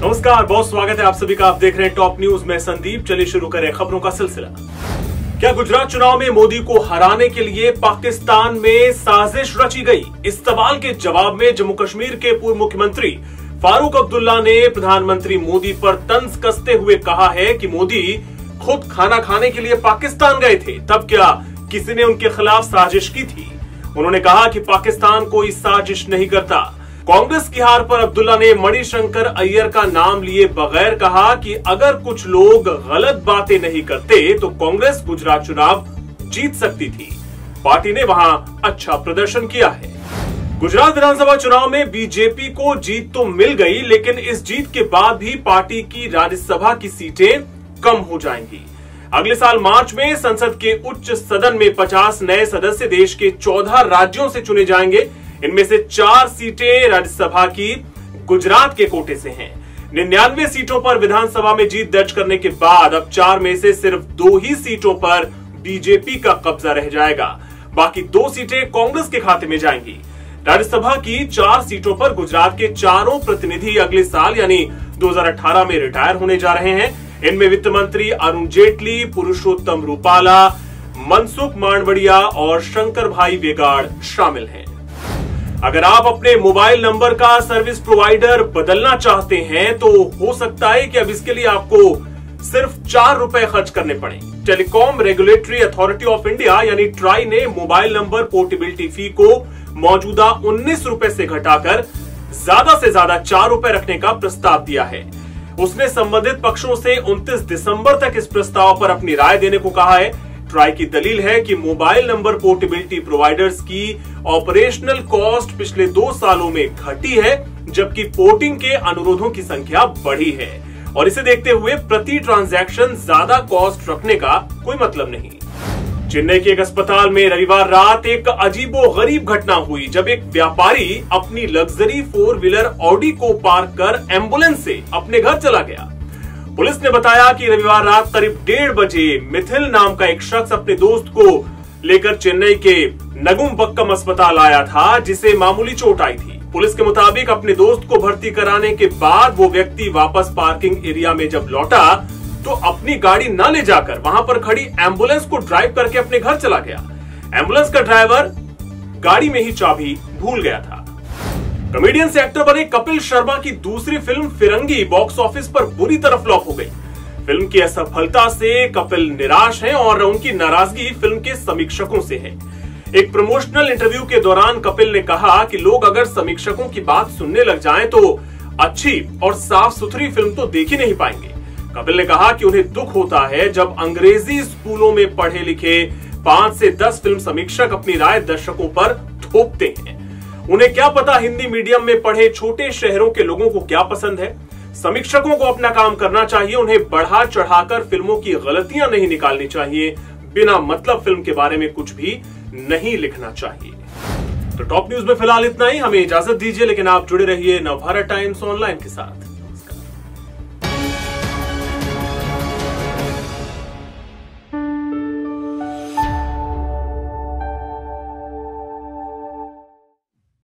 नमस्कार, बहुत स्वागत है आप सभी का। आप देख रहे हैं टॉप न्यूज़। में संदीप, चलिए शुरू करें खबरों का सिलसिला। क्या गुजरात चुनाव में मोदी को हराने के लिए पाकिस्तान में साजिश रची गई? इस सवाल के जवाब में जम्मू कश्मीर के पूर्व मुख्यमंत्री फारूक अब्दुल्ला ने प्रधानमंत्री मोदी पर तंज कसते हुए कहा है कि मोदी खुद खाना खाने के लिए पाकिस्तान गए थे। तब क्या किसी ने उनके खिलाफ साजिश की थी? उन्होंने कहा कि पाकिस्तान कोई साजिश नहीं करता। कांग्रेस की हार पर अब्दुल्ला ने मणिशंकर अय्यर का नाम लिए बगैर कहा कि अगर कुछ लोग गलत बातें नहीं करते तो कांग्रेस गुजरात चुनाव जीत सकती थी। पार्टी ने वहाँ अच्छा प्रदर्शन किया है। गुजरात विधानसभा चुनाव में बीजेपी को जीत तो मिल गई, लेकिन इस जीत के बाद भी पार्टी की राज्यसभा की सीटें कम हो जाएँगी। अगले साल मार्च में संसद के उच्च सदन में 50 नए सदस्य देश के 14 राज्यों से चुने जाएँगे। इनमें से चार सीटें राज्यसभा की गुजरात के कोटे से हैं। निन्यानवे सीटों पर विधानसभा में जीत दर्ज करने के बाद अब चार में से सिर्फ़ दो ही सीटों पर बीजेपी का कब्जा रह जाएगा। बाकी दो सीटें कांग्रेस के खाते में जाएँगी। राज्यसभा की चार सीटों पर गुजरात के चारों प्रतिनिधि अगले साल यानी 2018 में रिटायर होने जा रहे हैं। इनमें वित्त मंत्री अरुण जेटली, पुरुषोत्तम रूपाला, मनसुख मांडवड़िया और शंकर भाई वेगाड़ शामिल हैं। अगर आप अपने मोबाइल नंबर का सर्विस प्रोवाइडर बदलना चाहते हैं तो हो सकता है कि अब इसके लिए आपको सिर्फ़ चार रुपए खर्च करने पड़े। Telecom regulatory authority of India, यानी ट्राई ने मोबाइल नंबर पोर्टेबिलिटी फ़ी को मौजूदा उन्नीस रुपए से घटाकर ज़्यादा से ज़्यादा चार रुपए रखने का प्रस्ताव दिया है। उसने संबंधित पक्षों से 29 दिसंबर तक इस प्रस्ताव पर अपनी राय देने को कहा है। ट्राई की दलील है कि मोबाइल नंबर पोर्टेबिलिटी प्रोवाइडर्स की ऑपरेशनल कॉस्ट पिछले दो सालों में घटी है, जबकि पोर्टिंग के अनुरोधों की संख्या बढ़ी है। और इसे देखते हुए प्रति ट्रांजैक्शन ज़्यादा कॉस्ट रखने का कोई मतलब नहीं। चेन्नई के एक अस्पताल में रविवार रात एक अजीबो गरीब घटना हुई, जब एक व्यापारी अपनी लग्जरी फोर व्हीलर ऑडी को पार्क कर एंबुलेंस से अपने घर चला गया। पुलिस ने बताया कि रविवार रात करीब डेढ़ बजे मिथिल नाम का एक शख्स अपने दोस्त को लेकर चेन्नई के नगुम बक्कम अस्पताल आया था, जिसे मामूली चोट आई थी। पुलिस के मुताबिक अपने दोस्त को भर्ती कराने के बाद वो व्यक्ति वापस पार्किंग एरिया में जब लौटा तो अपनी गाड़ी न ले जाकर वहाँ पर खड़ी एंबुलेंस को ड्राइव करके अपने घर चला गया। एंबुलेंस का ड्राइवर गाड़ी में ही चाबी भूल गया था। कॉमेडियन से एक्टर बने कपिल शर्मा की दूसरी फ़िल्म फिरंगी बॉक्स ऑफ़िस पर बुरी तरह फ्लॉप हो गई। फ़िल्म की असफलता से कपिल निराश हैं और उनकी नाराज़गी फ़िल्म के समीक्षकों से है। एक प्रमोशनल इंटरव्यू के दौरान कपिल ने कहा कि लोग अगर समीक्षकों की बात सुनने लग जाएँ तो अच्छी और साफ़ सुथरी फ़िल्म तो देख ही नहीं पाएँगे। कपिल ने कहा कि उन्हें दुख होता है जब अंग्रेज़ी स्कूलों में पढ़े लिखे पाँच से दस फ़िल्म समीक्षक अपनी राय दर्शकों पर थोपते हैं। उन्हें क्या पता हिंदी मीडियम में पढ़े छोटे शहरों के लोगों को क्या पसंद है? समीक्षकों को अपना काम करना चाहिए, उन्हें बढ़ा चढ़ाकर फ़िल्मों की गलतियाँ नहीं निकालनी चाहिए। बिना मतलब फ़िल्म के बारे में कुछ भी नहीं लिखना चाहिए। तो टॉप न्यूज़ में फ़िलहाल इतना ही। हमें इजाज़त दीजिए, लेकिन आप जुड़े रहिए नवभारत टाइम्स ऑनलाइन के साथ।